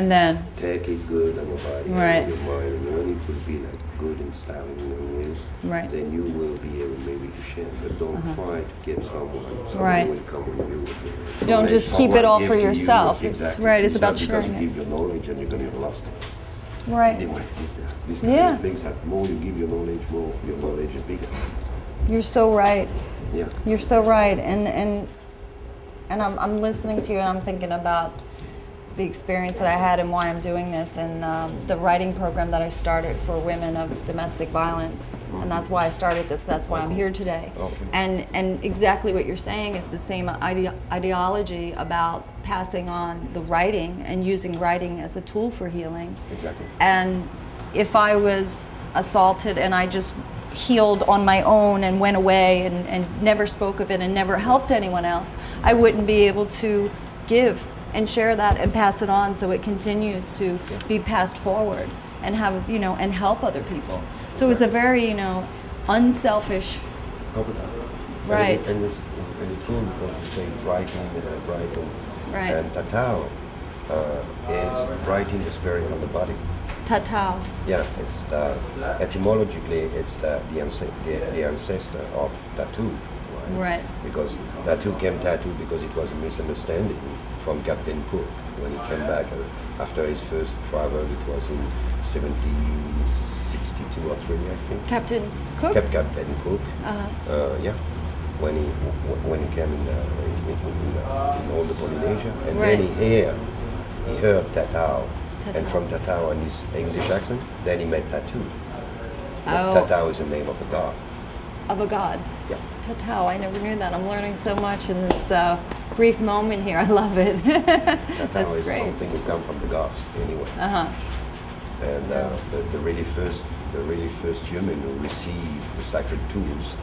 And then, take it good on your body, Right. your mind, and when it will be like good and styling on you, Right. Uh-huh. then you will be able maybe to share. But don't try to get someone. Someone Right. will come on you. with. Don't just keep it all for to you yourself. It's- right, it's about not because sharing you give your knowledge and you're going to lost right, Anyway, this, this kind Yeah. of things that more you give your knowledge, more your knowledge is bigger. you're so right. Yeah. You're so right, and and and I'm I'm listening to you, and I'm thinking about the experience that I had and why I'm doing this, and um, the writing program that I started for women of domestic violence, and that's why I started this. That's why I'm here today. Okay. And and exactly what you're saying is the same ide- ideology about passing on the writing and using writing as a tool for healing. Exactly. And if I was assaulted and I just healed on my own and went away and, and never spoke of it and never helped anyone else, I wouldn't be able to give and share that and pass it on so it continues to be passed forward and have, you know, and help other people. So it's a very, you know, unselfish. Right. And, it, and, it's, and it's true because you say writing and uh, writing. Right. And tatau uh, is writing the spirit on the body. tatau. Yeah, it's the, etymologically it's the, the, the, the ancestor of tattoo. Right. Because tattoo came tattoo because it was a misunderstanding from Captain Cook when he came back uh, after his first travel. It was in 1762 or 3, I think. Captain Cook? Cap Captain Cook. Uh-huh. Uh, yeah, when he w- when he came in, uh, in, in, uh, in all the Polynesia, and Right. then he heard he heard Tatau, Tatau. and from Tatau and his English accent, then he met Tattoo. Oh. Tatau is the name of a god. Of a god. Yeah. Tatau, I never knew that. I'm learning so much in this uh, brief moment here. I love it. Tatau That's is great. something that comes from the gods anyway. Uh huh. and uh, the, the really first the really first human who received the sacred tools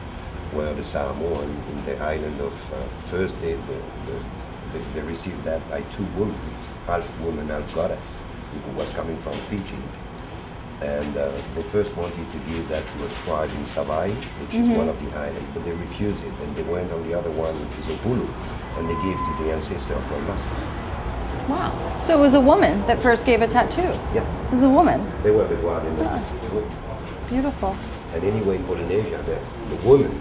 were the Samoan in the island of uh, first they, the, the, they, they received that by two women, half woman, half goddess, who was coming from Fiji. And uh, they first wanted to give that to a tribe in Savai'i, which is one of the islands, but they refused it, and they went on the other one, which is Upolu, and they gave to the ancestor of my master. Wow. So it was a woman that first gave a tattoo. Yeah, It was a woman. they were the guardian of the Beautiful. And anyway, in Polynesia, the, the women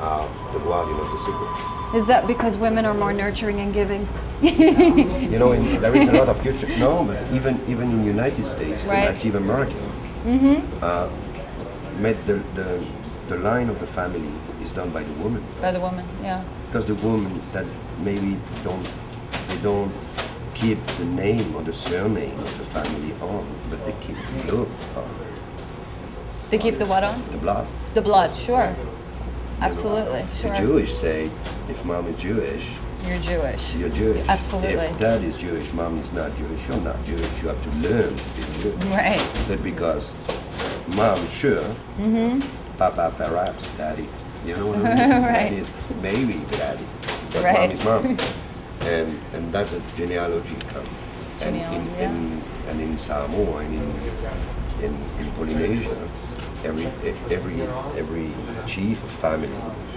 are the guardian of the secret. Is that because women are more nurturing and giving? You know, in, there is a lot of culture. No, but even even in United States, Right. the Native American uh, made the, the the line of the family is done by the woman By the woman, yeah. because the woman that maybe don't they don't keep the name or the surname of the family on, but they keep the blood on, They keep the what on? the blood. The blood, sure. Absolutely, The sure. Jewish say, if mom is Jewish, You're Jewish. You're Jewish. Absolutely. If dad is Jewish, mom is not Jewish, you're not Jewish. You have to learn to be Jewish. Right. That because mom, sure, papa, perhaps, daddy. You know what I mean? Mm-hmm. Right. Daddy is maybe daddy, but Right. mom is mom. and and that's a genealogy come. And in, yeah. in, and in Samoa and in, in, in Polynesia, every every every chief of family,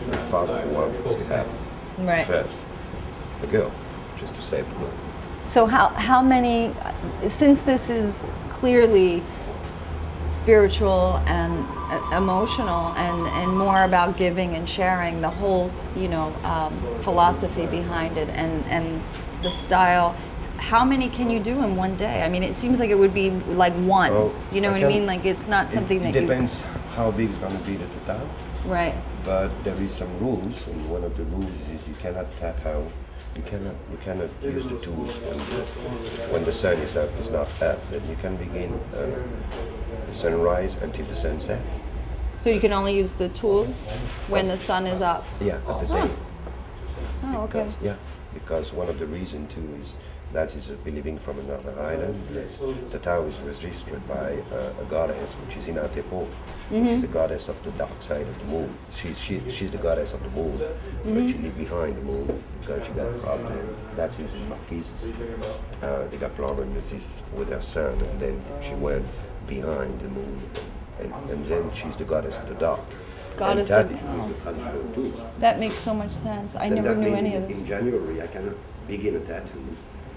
the father wants to have Right. first the girl, just to save the blood. So how how many since this is clearly spiritual and uh, emotional and and more about giving and sharing the whole you know um, philosophy behind it and and the style how many can you do in one day? I mean it seems like it would be like one. Oh, you know I what i mean? Like it's not something it, that it depends how big is going to be the tatau, you right. But there is some rules, and one of the rules is you cannot tatau, you cannot you cannot use the tools when the, when the sun is up is not up. Then you can begin uh, the sunrise until the sunset. so you can only use the tools when the sun is up Yeah, at the Huh. day. oh okay Because, yeah, because one of the reasons too is that is a believing from another island. The, the Tao is registered by uh, a goddess, which is in Atepo, which is the goddess of the dark side of the moon. She, she, she's the goddess of the moon, but she lives behind the moon because she got problems. That's his Marquises. Uh, they got problems with, his, her son, and then she went behind the moon. And, and then she's the goddess of the dark. Goddess and of- that is the traditional tools. that makes so much sense i And never knew any in, of this In January, I cannot begin a tattoo.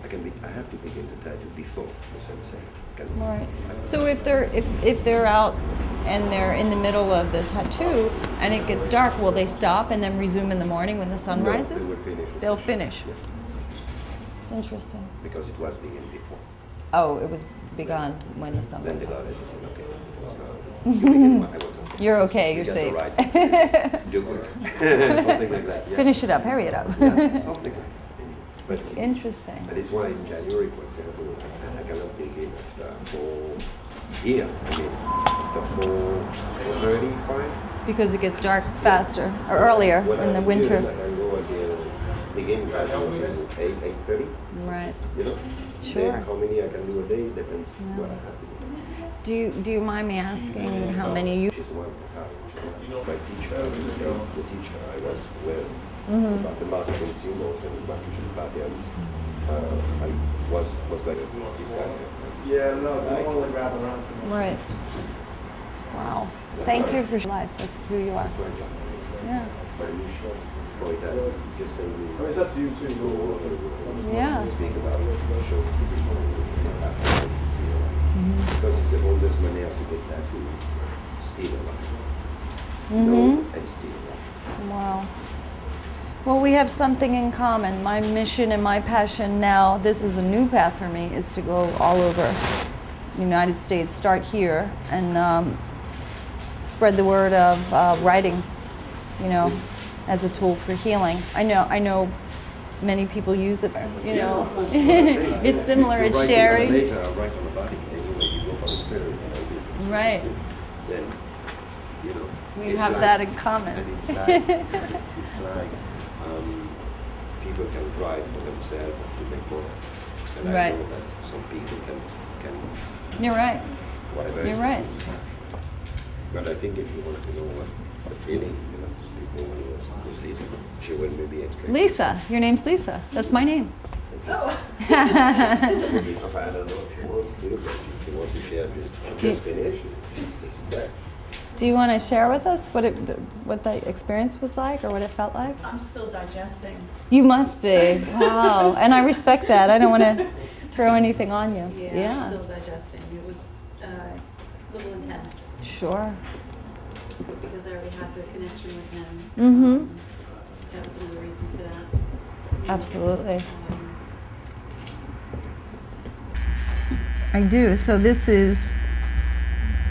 I can be, I have to begin the tattoo before the sunset. Right. So if they're if if they're out and they're in the middle of the tattoo and it gets dark, will they stop and then resume in the morning when the sun No, they rises? will finish the They'll finish. Yes, It's interesting. because it was begin before. Oh, it was begun when the sun Then was the up. goddess said, okay, it was you begin, I was okay. You're okay. You You're safe. right. Do good. Something like that. Yeah. Finish it up. Hurry it up. Yeah, something like that. But it's Interesting. And it's why in January, for example, I, I cannot take in after four here. I mean, after four, four thirty-five. Because it gets dark faster or earlier When in the I'm winter. doing, I go again, begin at eight, eight thirty. Right. You know. Sure. Then how many I can do a day depends what I have to do. Do you do you mind me asking how many you? She's one of the. My teacher, I would say, the teacher I was with Mm-hmm. about the marketing symbols and the marketing patterns. Uh, I was was like this guy. Yeah, no, Like- want to grab around too much. Right. Wow. Thank you for your life. That's who you are. That's my job. Yeah. My mission for that, just say I mean, me. it's up to you too. Go all over. Yeah. Speak about it, show people what happened, see your life. Because it's the oldest manner to get that to steal a life. Know and steal a life. Wow. Well, we have something in common. My mission and my passion now, this is a new path for me, is to go all over the United States, start here, and um, spread the word of uh, writing, you know, as a tool for healing. I know, I know many people use it, you know. it's similar, it's sharing. Later, I on the body. Anyway, you go for the spirit. and I do for the Right. Then, you know. We have like- that in common. It's like, it's like people can drive for themselves to make more. And I Right. know that some people can, can You're right. whatever. You're right. But I think if you want to know what the feeling, you know, speak more when it was Lisa. She will maybe explain. Lisa, your name's Lisa. That's my name. Maybe, oh. if I don't know if she wants to, but she wants to share, just, just finish. She, just that. Do you want to share with us what it, what the experience was like, or what it felt like? I'm still digesting. You must be. Wow. and I respect that. I don't want to throw anything on you. Yeah, I'm still digesting. It was uh, a little intense Sure. because I already had the connection with him. Mm-hmm. Um, that was another reason for that. Absolutely. Um, I do. So this is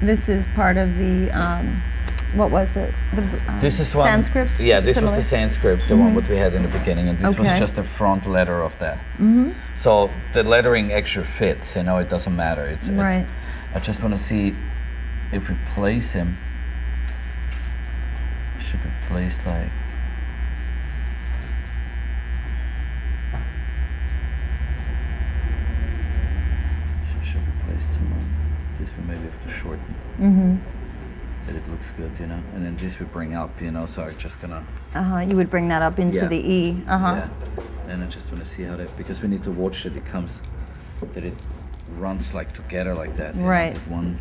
this is part of the um, what was it? The, um, This is one. Sanskrit. Yeah, this similar? was the Sanskrit, the one that we had in the beginning, and this was just the front letter of that. Mm-hmm. So the lettering actually fits. You know, it doesn't matter. It's, it's Right. I just want to see if we place him. Should be placed like. Should, should be placed somewhere. This we maybe have to shorten. Mm-hmm. That it looks good, you know. And then this would bring up, you know. So I'm just gonna. Uh huh. You would bring that up into Yeah. the E. Uh huh. Yeah. And I just want to see how that because we need to watch that it comes, that it runs like together like that. know, Right. that one.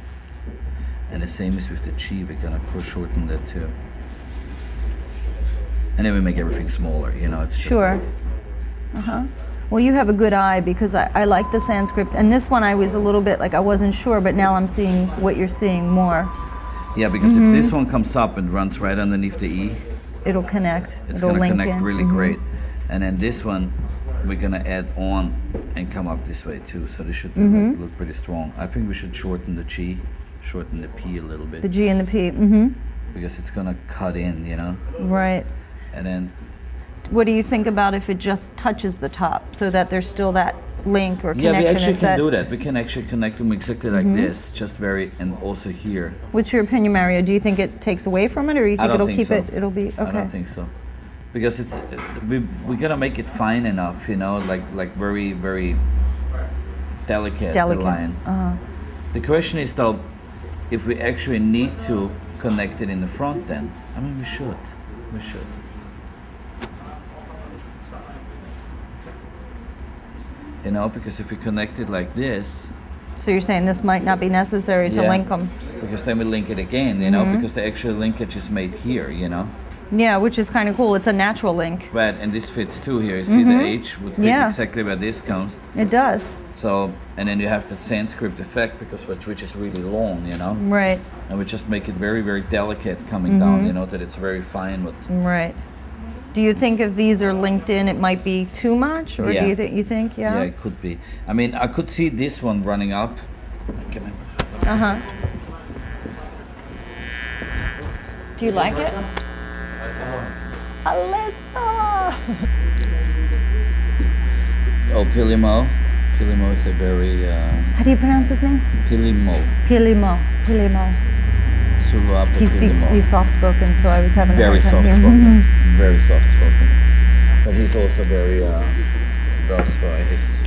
And the same is with the chi. We're gonna push shorten that too. And then we make everything smaller. You know, it's just Sure. Uh huh. Well, you have a good eye because I, I like the Sanskrit, and this one I was a little bit like I wasn't sure, but now I'm seeing what you're seeing more. Yeah, because Mm-hmm. if this one comes up and runs right underneath the e, It'll connect. it's It'll gonna connect in. really Mhm. great. And then this one, we're gonna add on and come up this way too. So this should Mm-hmm. look, look pretty strong. I think we should shorten the G, shorten the p a little bit. The G and the P. Mm-hmm. because it's gonna cut in, you know. Right. And then What do you think about if it just touches the top so that there's still that link or connection? yeah, we actually Is can that- do that. We can actually connect them exactly like Mm-hmm. this, just very and also here. What's your opinion, Mario? Do you think it takes away from it, or you think it'll think keep so. it? It'll be okay. I don't think so, because it's uh, we we're gonna make it fine enough, you know, like like very very delicate, Delicate. the line. Uh-huh. The question is though, if we actually need to connect it in the front, then I mean we should, we should. You know, because if we connect it like this, So you're saying this might not be necessary to Yeah. link them? because then we link it again, you know, Mm-hmm. because the actual linkage is made here, you know. Yeah, which is kind of cool. It's a natural link. Right, and this fits too here. You see the H would fit Mm-hmm. Yeah. exactly where this comes. It does. So, and then you have that Sanskrit effect because which, which is really long, you know, Right. and we just make it very, very delicate coming down, you know, that it's very fine. But Right. Do you think if these are linked in, it might be too much, or Yeah. do you think you think yeah. yeah? it could be. I mean, I could see this one running up. Uh huh. Do you like it? Alyssa. Oh, Pilimo. Pilimo is a very uh, How do you pronounce his name? Pilimo. Pilimo. Pilimo. Suluapa He speaks. He's soft spoken, so I was having a very hard time soft hearing. spoken. Very soft spoken. But he's also very uh, docile. He's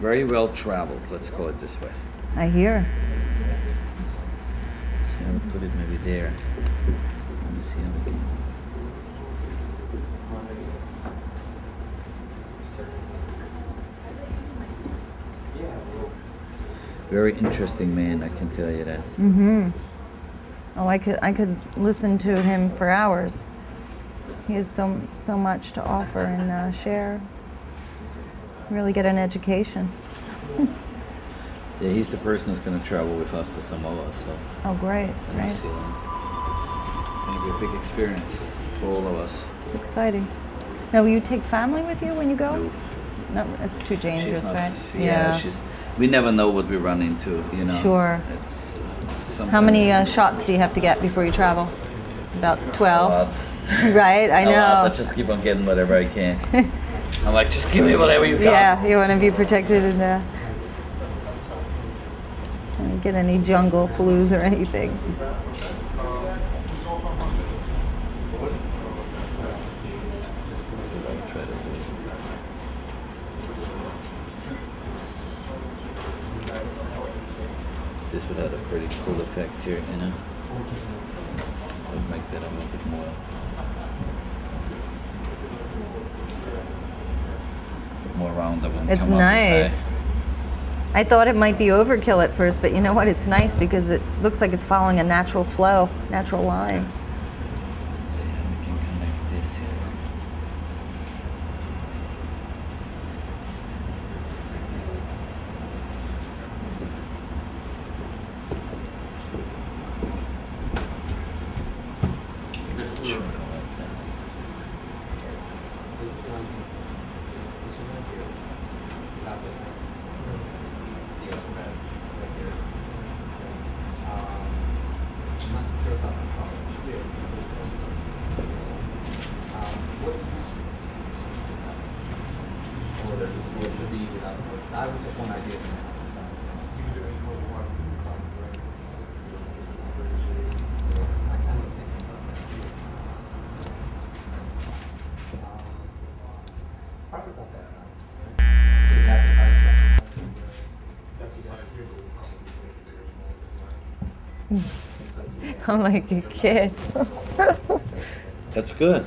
very well traveled. Let's call it this way. I hear. So I would put it maybe there. Let me see how we can. Very interesting man, I can tell you that. Oh, I could. I could listen to him for hours. He has so so much to offer and uh, share. Really get an education. Yeah, he's the person who's going to travel with us to Samoa, so Oh, great, great. Zealand. Going to be a big experience for all of us. It's exciting. Now, will you take family with you when you go? No, it's too dangerous, not, right? yeah, she's. We never know what we run into, you know. Sure. It's, How many uh, shots do you have to get before you travel? About 12. right, I know I know. just keep on getting whatever I can. I'm like, just give me whatever you got. Yeah, you want to be protected and uh, don't get any jungle flus or anything. That's what I would try to do. This would have a pretty cool effect here, you know. Would make that a little bit more. More round. That wouldn't It's come up as high. nice. I thought it might be overkill at first, but you know what? It's nice because it looks like it's following a natural flow, natural line. See how we can connect this here. Sure, like that. I was just one idea. I'm like a kid. That's good.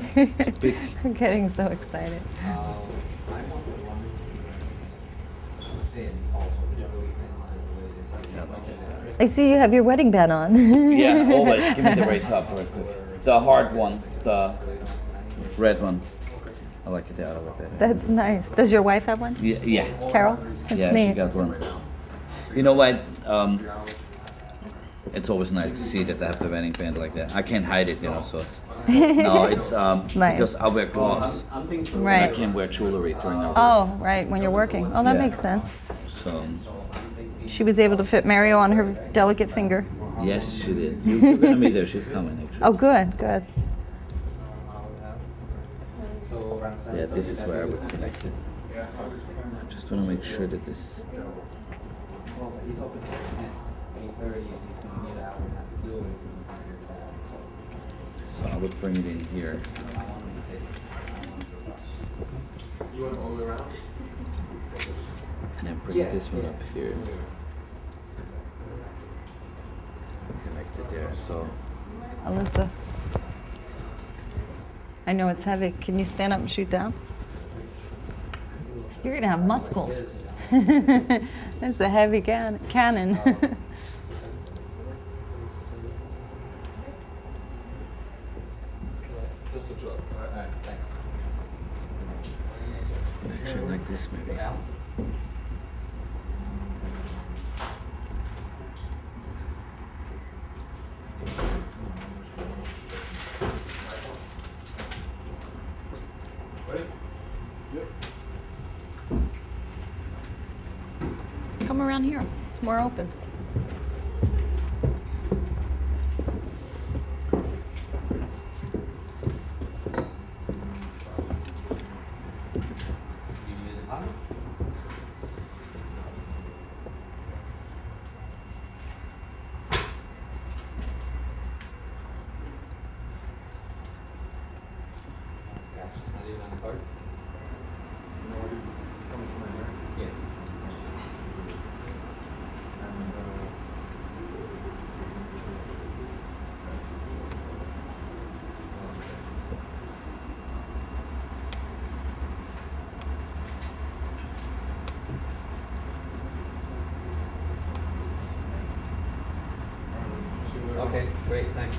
Big. I'm getting so excited. Yeah, like that. I see you have your wedding band on. Yeah, always. Give me the race up real quick. The hard one, the red one. I like it out of it better. That's nice. Does your wife have one? Yeah, yeah. Carol? That's yeah, neat. she got one. You know what? Um, it's always nice to see that they have the wedding band like that. I can't hide it, you know. So it's, no, it's um, nice. because I wear gloves. Right. I can't wear jewelry during our work. Oh, right, when you're working. Oh, that Yeah. makes sense. So She was able to fit Mario on her delicate finger. yes, she did. You, you're gonna meet her. She's coming actually. Oh, good, good. Yeah, this is where I would connect it. I just want to make sure that this. So I would bring it in here. You want all around? And then bring this one up here. Connect it there. So Alyssa. I know it's heavy. Can you stand up and shoot down? You're gonna have muscles. That's a heavy can- cannon. Should like this maybe. Come around here. It's more open. Gotcha. Not even on the card? No, I didn't come from there. Yeah. And, uh, see you later. Okay, great, thanks.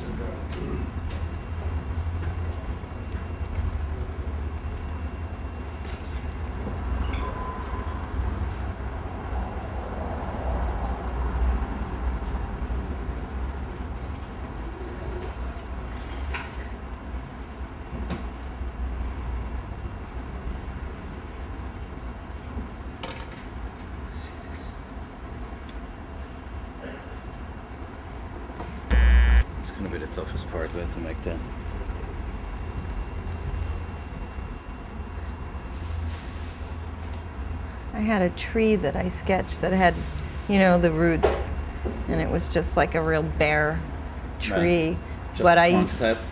It's gonna be the toughest part, right, to make that. I had a tree that I sketched that had, you know, the roots, and it was just like a real bare tree. Just but I,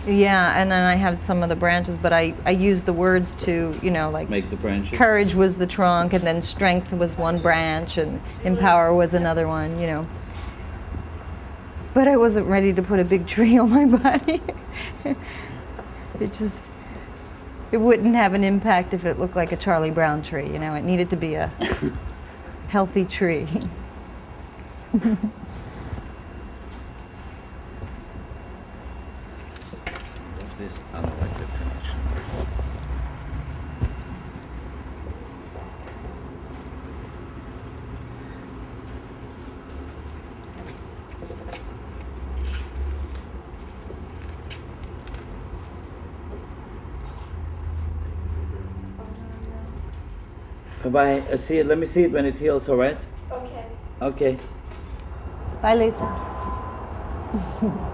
yeah, and then I had some of the branches, but I, I used the words to, you know, like Make the branches. courage was the trunk, and then strength was one branch, and empower was another one, you know. But I wasn't ready to put a big tree on my body. it just, it wouldn't have an impact if it looked like a Charlie Brown tree, you know. It needed to be a healthy tree. This unelected connection. Bye. Uh, see it. Let me see it when it heals. All right. Okay. Okay. Bye, Lisa.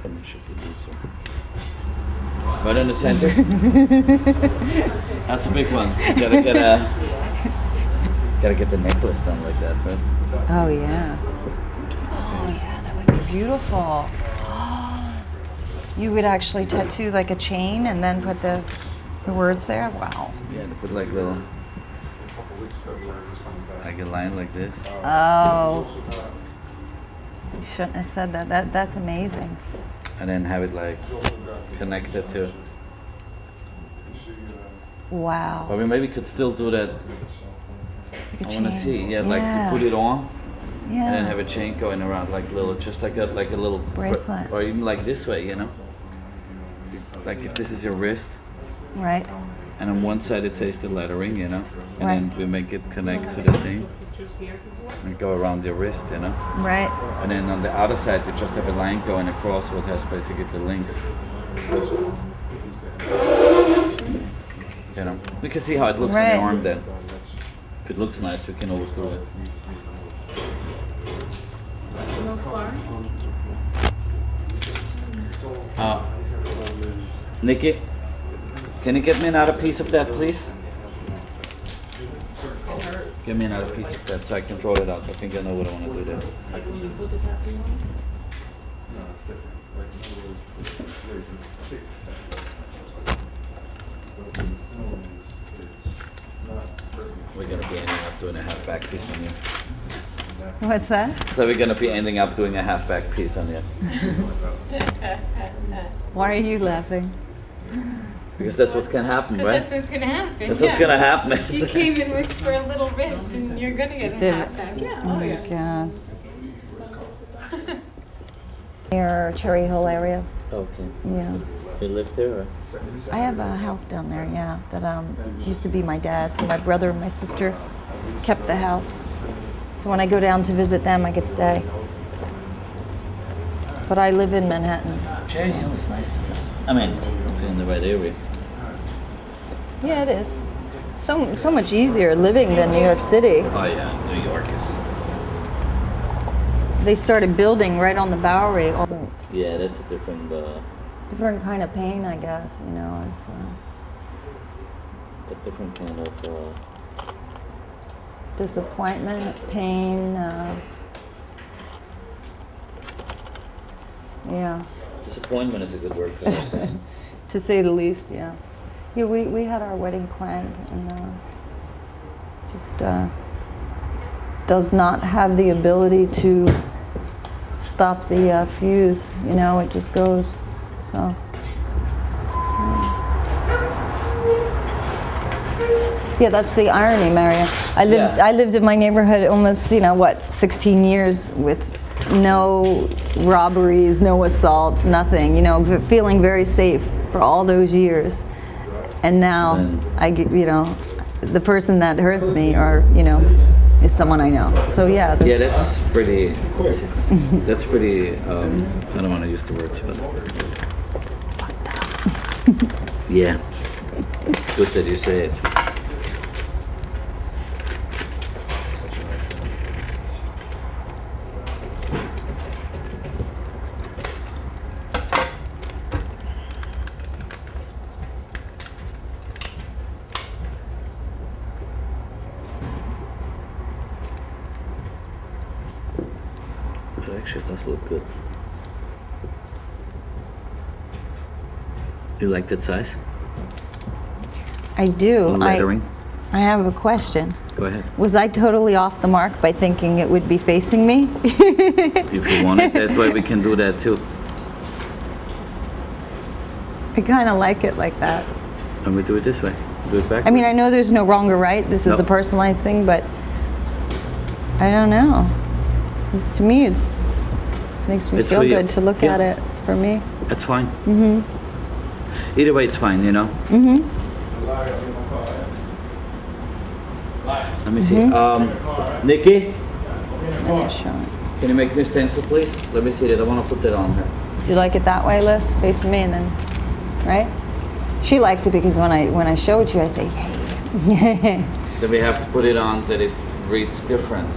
Then it should be looser. Right in the center. That's a big one. Gotta get a. Gotta get the necklace done like that, right? Oh, yeah. Oh, yeah, that would be beautiful. You would actually tattoo like a chain and then put the, the words there? Wow. Yeah, to put like little, couple weeks, February, it's coming back. like a line like this. Oh, you shouldn't have said that. that that's amazing. And then have it like he's also got. the- connected to. You Wow. But we maybe could still do that. Like I wanna see, yeah, like Yeah. to put it on Yeah. and then have a chain going around like little, just like a, like a little. br- Bracelet. Or even like this way, you know? Like if this is your wrist right. and on one side it says the lettering, you know? And Right. then we make it connect to the thing and go around your wrist, you know? Right. And then on the other side, you just have a line going across what has basically the links. You know, we can see how it looks on the arm then. If it looks nice, we can always do it. Uh, Nikki, can you get me another piece of that, please? Give me another piece of that so I can draw it out. I think I know what I want to do there. No, it's. Like, in other words, it's laser. It takes a second. But with stone, it's not perfect. We're gonna be ending up doing a half back piece on you. What's that? So we're gonna be ending up doing a half back piece on you. Why are you laughing? Because that's what's gonna happen, Because right? that's what's gonna happen. That's what's gonna happen. She came in with for a little wrist, and you're gonna get a Did hat it? back. Yeah. Oh Oh my yeah. God. Near Cherry Hill area. Okay. Yeah. You live there, or? I have a house down there, yeah, that um, used to be my dad's. So My brother and my sister kept the house. So when I go down to visit them, I could stay. But I live in Manhattan. Cherry Hill is nice to me. I mean, if you're in the right area. Yeah, it is. So, so much easier living than New York City. Oh yeah, New York is. They started building right on the Bowery. Yeah, that's a different. Uh, Different kind of pain, I guess, you know. It's, uh, a different kind of. Uh, disappointment, pain. Uh, yeah. disappointment is a good word for that. to say the least, yeah. Yeah, we, we had our wedding planned and uh, just uh, does not have the ability to stop the uh, fuse, you know, it just goes. So. Yeah, that's the irony, Maria. I lived Yeah. I lived in my neighborhood almost, you know, what, 16 years with no robberies, no assaults, nothing, you know, feeling very safe for all those years. And now And- I get, you know, the person that hurts me or, you know, is someone I know. So yeah, that's, yeah, that's pretty. That's pretty. Um, I don't want to use the words, but. Yeah. Good that you say it. It actually does look good. You like that size? I do. I, Lettering? I have a question. Go ahead. Was I totally off the mark by thinking it would be facing me? If you want it that way, we can do that too. I kind of like it like that. And we do it this way. Do it back. I mean, I know there's no wrong or right. This is a personalized thing, but I don't know. To me, it's makes me It's feel good to look Yeah. at it. It's for me. That's fine. Mm-hmm. Either way, it's fine, you know? Mm-hmm. Let me see. Mm-hmm. Um, Nikki, And it's showing. can you make me a stencil, please? Let me see that. I want to put that on her. Do you like it that way, Liz? Facing me, and then, right? She likes it because when I when I show it to you, I say, "Yay!" Then we have to put it on that it reads different.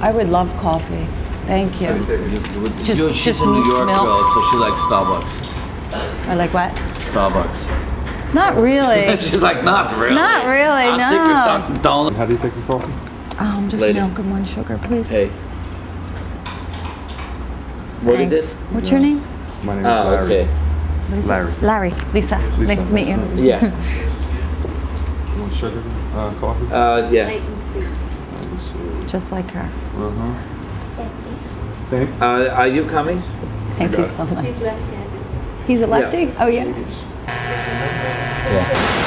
I would love coffee. Thank you. You- you- Just- she's just a New York milk. girl, so she likes Starbucks. I like what? Starbucks. Not really. she's like, not really. Not really, I'll stick no. with How do you take your coffee? Um, just Lady. milk and one sugar, please. Hey. What is Thanks. it? What's your name? My name is Ah, Larry. okay. Lisa. Larry. Larry. Lisa. Lisa, Nice to meet you. Yeah. You want sugar? Uh, coffee? Uh, yeah. Light and sweet. Just like her. Uh-huh. Same? Uh, are you coming? Thank got you it. so much. He's left-handed. He's a lefty? Oh, yeah. Left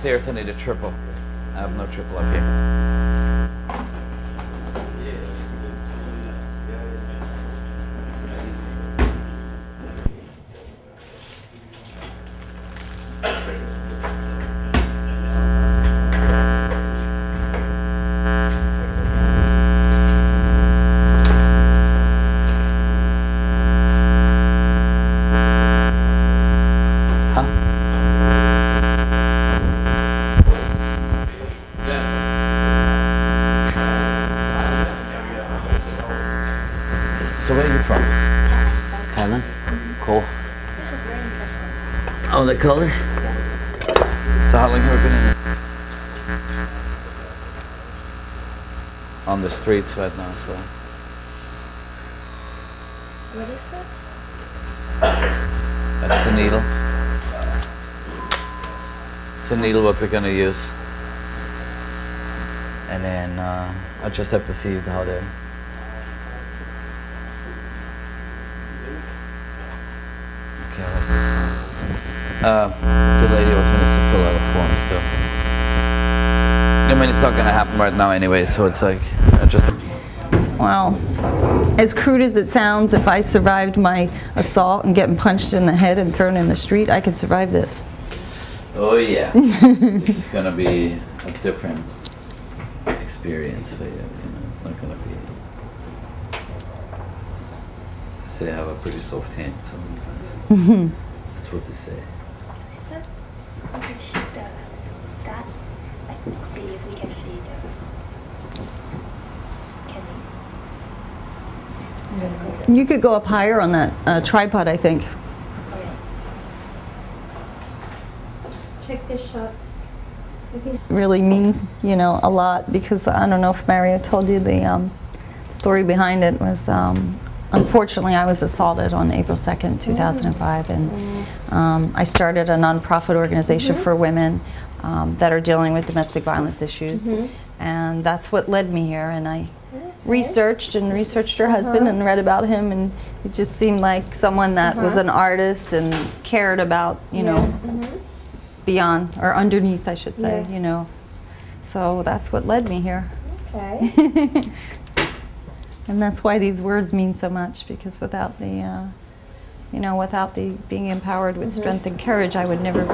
downstairs I need a triple. I have no triple up here. Thailand. Cool. Oh, the colors? darling, we've been in on the streets right now, so What is that? that's the needle. It's the needle what we're gonna use. And then uh, I just have to see how the Okay, I like this. Uh, the lady was gonna s- fill out a form still. I mean, it's not gonna happen right now anyway, so it's like I just. Wow. As crude as it sounds, if I survived my assault and getting punched in the head and thrown in the street, I could survive this. Oh yeah, this is gonna be a different experience for you. You know, it's not gonna be. They say I have a pretty soft hand sometimes. That's what they say. So, we can shoot the, that, like, see if we can see the, can we? You could go up higher on that uh, tripod, I think. Check this shot. really means, you know, a lot because I don't know if Mario told you the um, story behind it was um, unfortunately I was assaulted on April 2nd, 2005 and um, I started a nonprofit organization for women um, that are dealing with domestic violence issues and that's what led me here and I researched and researched her husband and read about him and it just seemed like someone that was uh-huh. an artist and cared about, you know, mm-hmm. beyond or underneath, I should say, Yeah. you know. So that's what led me here. Okay. and that's why these words mean so much because without the, uh, you know, without the being empowered with mm-hmm. strength and courage, I would never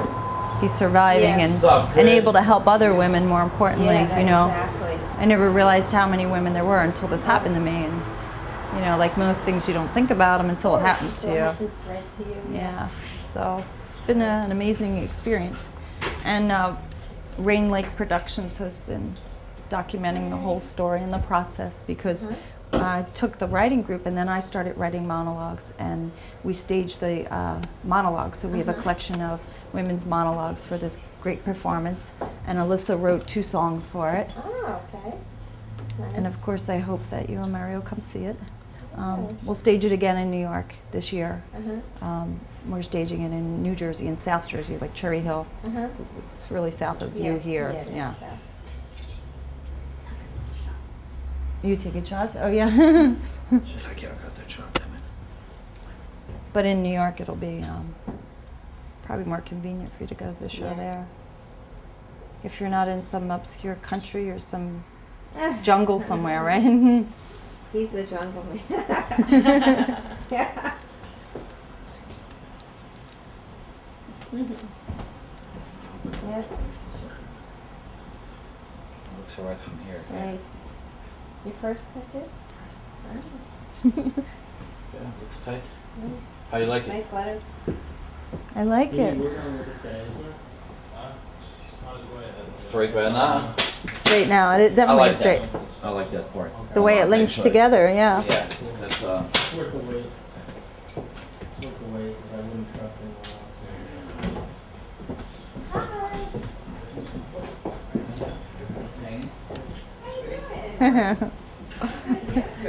be surviving Yeah. and, Sup, and able to help other women, more importantly, Yeah, you know. Exactly. I never realized how many women there were until this happened to me. And, you know, like most things, you don't think about them until it happens to you. happens right to you. Yeah, so it's been a, an amazing experience. And uh, Rain Lake Productions has been documenting the whole story and the process because I took the writing group and then I started writing monologues and we staged the uh, monologues. So we have a collection of women's monologues for this great performance. And Alyssa wrote two songs for it. Oh, okay. Nice. And of course, I hope that you and Mario come see it. Um, Okay. we'll stage it again in New York this year. Uh-huh. Um, we're staging it in New Jersey and South Jersey, like Cherry Hill. Uh-huh. It's really south of Yeah, you here. yeah, Yeah. so. You taking shots? Oh yeah. Just like, yeah, I got that shot, damn it. but in New York, it'll be um, probably more convenient for you to go to the show Yeah. there. If you're not in some obscure country or some jungle somewhere, right? He's the jungle man. yeah. Yeah, Looks alright from here. nice. Your first tattoo? Yeah, looks tight. Nice. How you like it? Nice letters. I like it. Straight right now. It's straight now. It I definitely like is straight. that. I like that part. The way it links Actually. together, yeah. Yeah, that's uh. Worth the wait. Worth the wait, 'cause I wouldn't trust anyone else.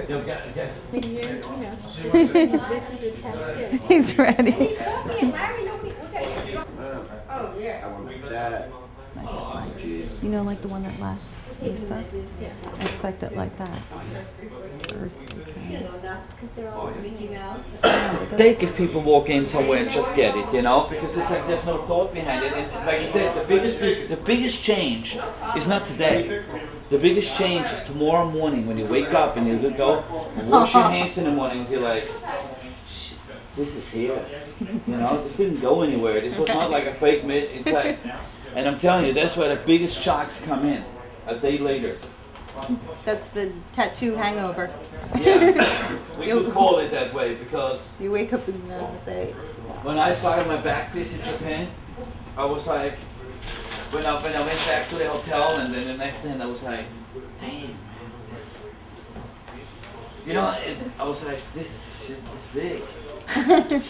Yo, guys, guys. This is. He's ready. Oh, yeah. I want that. You know, like the one that left, Lisa? I expect it like that. They're all oh, Mickey Mouse. Take if people walk in somewhere and just get it, you know, because it's like there's no thought behind it. And like I said, the biggest the biggest change is not today. The biggest change is tomorrow morning when you wake up and you go wash your hands in the morning and you're like, "Shit, this is here. You know, this didn't go anywhere. This was not like a fake. It's like, and I'm telling you, that's where the biggest shocks come in. A day later. That's the tattoo hangover. Yeah, we could call it that way because You wake up and uh, say, When I started my back piece in Japan, I was like, when I, when I went back to the hotel, and then the next day, I was like, damn. You know, it, I was like, this shit is big.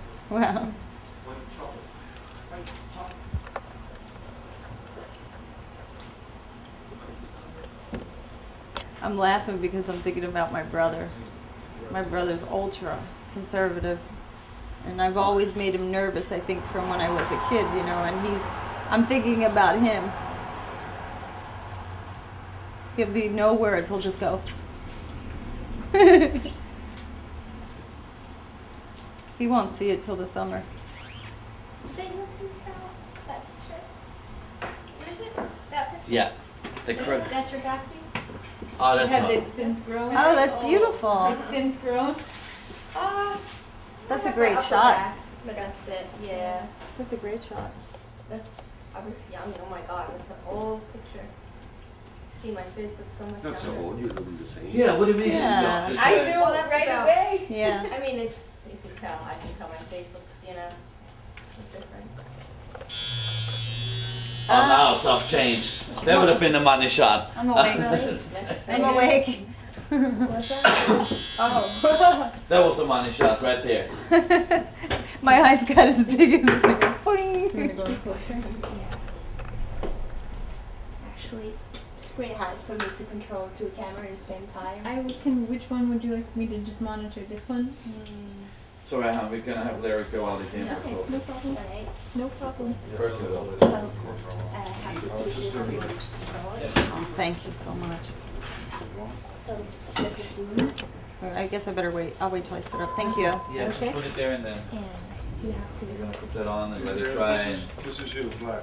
wow. I'm laughing because I'm thinking about my brother. My brother's ultra conservative. And I've always made him nervous, I think, from when I was a kid, you know, and he's I'm thinking about him. He'll be no words. He'll just go. he won't see it till the summer. Say what is that? That picture? What is? That picture? Yeah. The That's- cra- That's your back piece? Oh, that's Has not. it since grown? Oh, that's beautiful. It's since grown? Uh, That's a great shot. back, But that's it, yeah. That's a great shot. That's, I was young, oh my god, it's an old picture. See, my face looks so much Not so younger. old, you look the same. Yeah, what do you mean? Yeah. Just, I knew that right about- away. Yeah. I mean, it's, you can tell, I can tell my face looks, you know, different. Oh, now stuff changed. That would have been the money shot. I'm awake. I'm awake. What's that? Oh. That was the money shot right there. My eyes got as big as boing. Actually, it's pretty hard for me to control two cameras at the same time. I can, which one would you like me to just monitor? This one? Sorry, hon, we're gonna have Larry go out again. Okay, no problem. Alright, No problem. First of all. so, uh, have to do this remote control. Oh, thank you so much. So, this is me, I guess I better wait. I'll wait till I sit up. Thank you. Yeah, just Okay. put it there and then and you have to we're gonna put that on and let it dry. This is, this is you, black.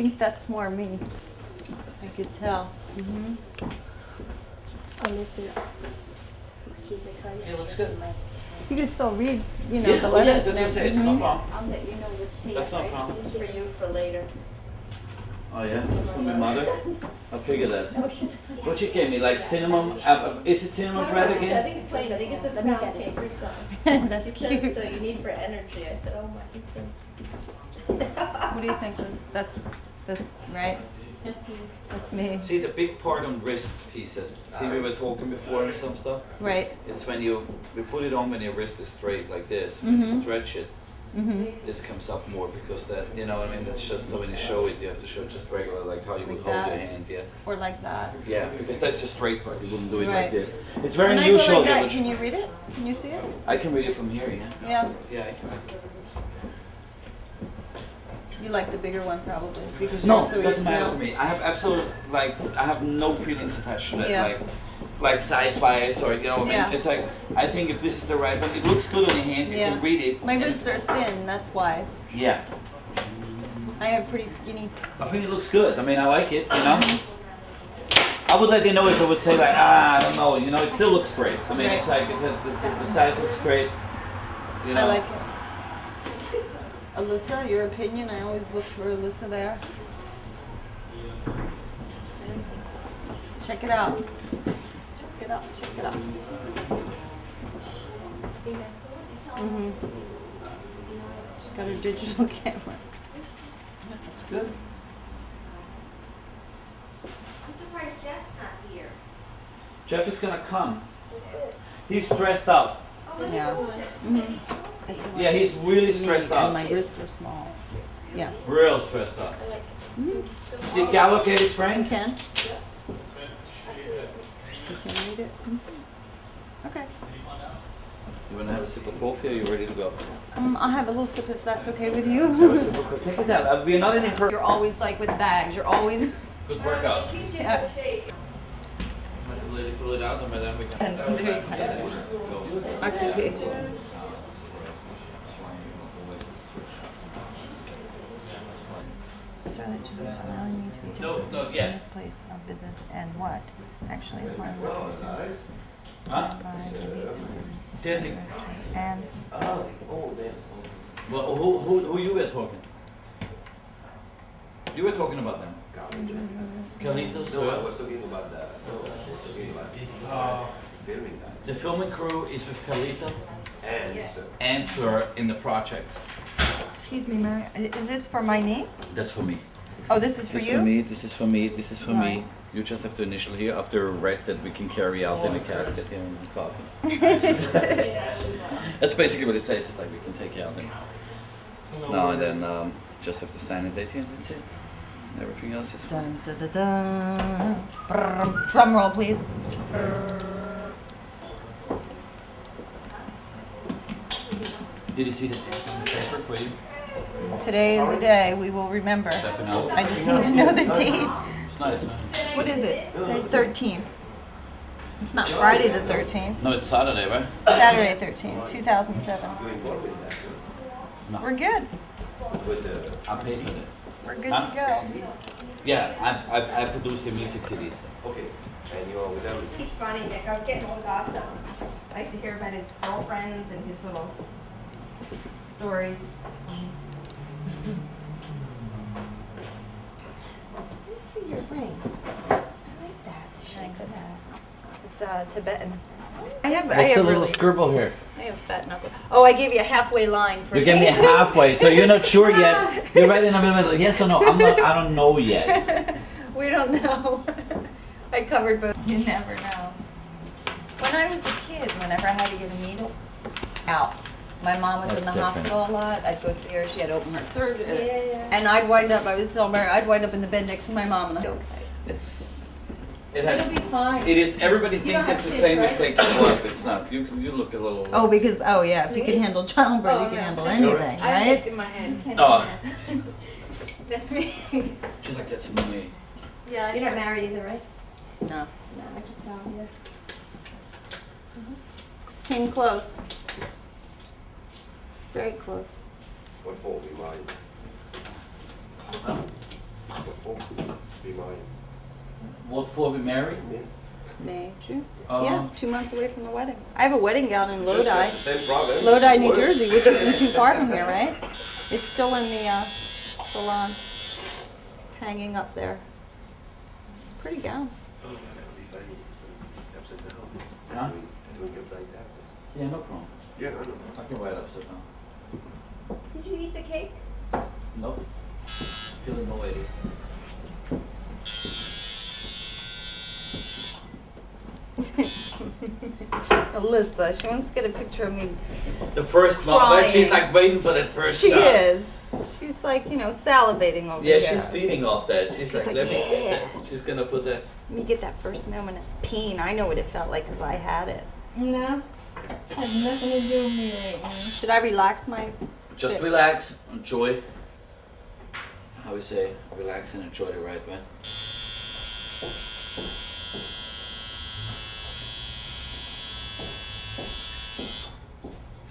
think that's more me. I could tell. hmm I'll lift it up. Keep it close. It looks good. You can still read, you know, Yeah, the oh, yeah, letters. that's what I and say, it's no everything. problem. I'll let you know what's here. That's no right? problem. For you for later. Oh yeah, it's from my mother. I figured that. What you gave me, like cinnamon? Uh, uh, is it cinnamon bread I again? think it's plain, I think it's a Let me pound get it. cake. That's It says, cute. so you need for energy. I said, oh my, he's been. What do you think, Liz? That's, that's right. That's you. That's me. See the big part on wrist pieces. See we were talking before and some stuff. Right. It's when you we put it on when your wrist is straight like this. when Mhm. Stretch it. hmm This comes up more because that you know what I mean. that's just so when you show it, you have to show it just regular like how you would Like hold that? your hand. Yeah. Or like that. Yeah, because that's the straight part. You wouldn't do it Right. like this. It's very when I unusual. go like that that, can you read it? Can you see it? I can read it from here. Yeah. Yeah. Yeah, I can. You like the bigger one probably because No, so it doesn't matter no. to me. I have absolute like I have no feelings attached to it. Yeah. Like like size wise or you know what I mean. It's like I think if this is the right one, it looks good on your hand. You Yeah. can read it. My wrists are thin. That's why. Yeah. I have pretty skinny. I think it looks good. I mean, I like it. You know. I would let you know if I would say like ah I don't know. You know, it still looks great. I mean, it's like the, the, the, the size looks great. You know. I like it. Alyssa, your opinion? I always look for Alyssa there. Check it out. Check it out. Check it out. Mhm. She's got her digital camera. That's good. I'm surprised Jeff's not here. Jeff is gonna come. He's stressed out. Oh, Yeah. Mhm. That's what Yeah, he's really to me, stressed And out. my wrists are small. Yeah. Real stressed out. I like it. Did Gallup get his You friend? can. You can read it. Mhm. Okay. You wanna have a sip of coffee or you ready to go? Um, I'll have a little sip if that's okay with Have a you. sip of coffee. Take it down. We're not in a hurry. You're always like with bags. You're always. Good workout. It keeps you in Yeah. good shape. Let it pull it out and then we can. Very tight. Occupation. Starlight should allowing me to be No, taken no, in this place of business and what? Actually, applying Huh? by the lease orders, And Oh, oh, man. Well, who, who, who you were talking? You were talking about them. Garbage. Carlitos. No, I uh, was talking about the, no, I talking about filming that. The filming crew is with Carlito And, Yeah. so, and Sir in the project. Excuse me, Mary. Is this for my name? That's for me. Oh, this is for This you? for me, this is for me, this is for Sorry. me. You just have to initial here after a red that we can carry out in a casket here in the coffin. That's basically what it says, it's like we can take you out and now and then um, just have to sign a date here and that's it. Everything else is Dun, dun, dun, dun. Drum roll, please. Did you see the date the paper for you? Today is a day we will remember. I just need to know the date. It's nice, huh? What is it? 13th. It's not Friday the 13th. No, it's Saturday, right? Saturday 13th, 2007. you involved in that, No. We're good. with the, I paid for it. We're good Huh? to go. Yeah, I, I, I produced the music CDs. okay, and you are with them, He's funny, Nick. I was getting old gossip. I like to hear about his girlfriends and his little stories. Let me see your ring. I like that. Thanks. Look at that. It's uh, Tibetan. I have, I What's the have little really, scribble here? I have fat knuckle. Oh, I gave you a halfway line for You gave me a halfway, so you're not sure yet. You're right in the middle. Yes or no? I'm not. I don't know yet. We don't know. I covered both. You never know. When I was a kid, whenever I had to get a needle out, my mom was That's in the different. hospital a lot. I'd go see her. She had open heart surgery. Yeah, yeah. And I'd wind up, I was telling Mary, I'd wind up in the bed next to my mom and I'd okay. It's. It It'll has. be fine. It is. Everybody You thinks it's the kids, same right? mistake in life. It's not. You you look a little. Oh, because, oh yeah, if you can handle childbirth, Oh, you can no. handle That's anything, I have it right? in my head. Oh. That's me. She's like that's me. Yeah. You're not married either, right? No. No, I can tell. Yeah. Came close. Very close. what for, be mine, Huh? what for, be mine, What for we married? yeah. May, June. Uh, Yeah, two months away from the wedding. I have a wedding gown in Lodi. Same problem. Lodi, New Jersey, which isn't too far from here, right? It's still in the uh, salon, hanging up there. Pretty gown. Oh, that'll be funny, upside down. Huh? Doing, doing upside down. Yeah, no problem. Yeah, I know. I can write upside down. Did you eat the cake? Nope. Feeling no lady. Alyssa, she wants to get a picture of me. The first moment, she's like waiting for that first She shot. is. She's like, you know, salivating over that. Yeah, here. she's feeding off that. She's, like, like, let me get yeah. that. She's gonna put that. Let me get that first moment of peen. I know what it felt like because I had it. No. Has nothing to do with me right now. Should I relax my? Just Good. relax, enjoy. How we say, relax and enjoy the ride, man.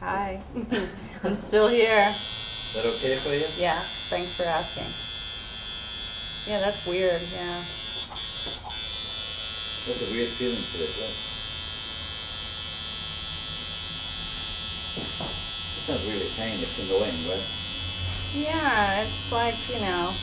Hi. I'm still here. Is that okay for you? Yeah, thanks for asking. Yeah, that's weird, yeah. That's a weird feeling to it, right? Not really pain, it's annoying, right? Yeah, it's like, you know.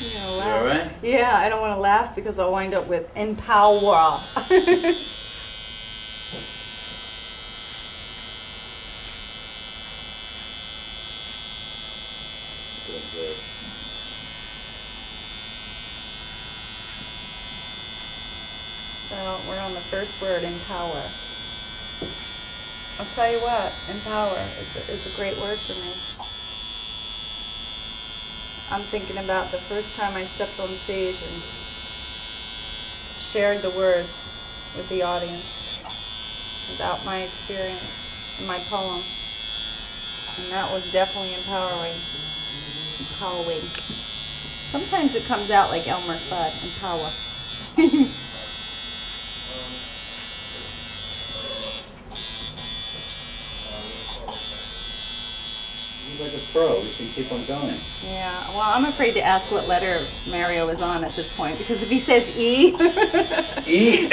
You know, You laugh. alright? Yeah, I don't want to laugh because I'll wind up with empower. Good, good. So we're on the first word, empower. I'll tell you what, empower is a, is a great word for me. I'm thinking about the first time I stepped on stage and shared the words with the audience about my experience in my poem. And that was definitely empowering. Empowering. Sometimes it comes out like Elmer Fudd, empower. You like. We can keep on going. Yeah, well, I'm afraid to ask what letter Mario is on at this point because if he says E, E.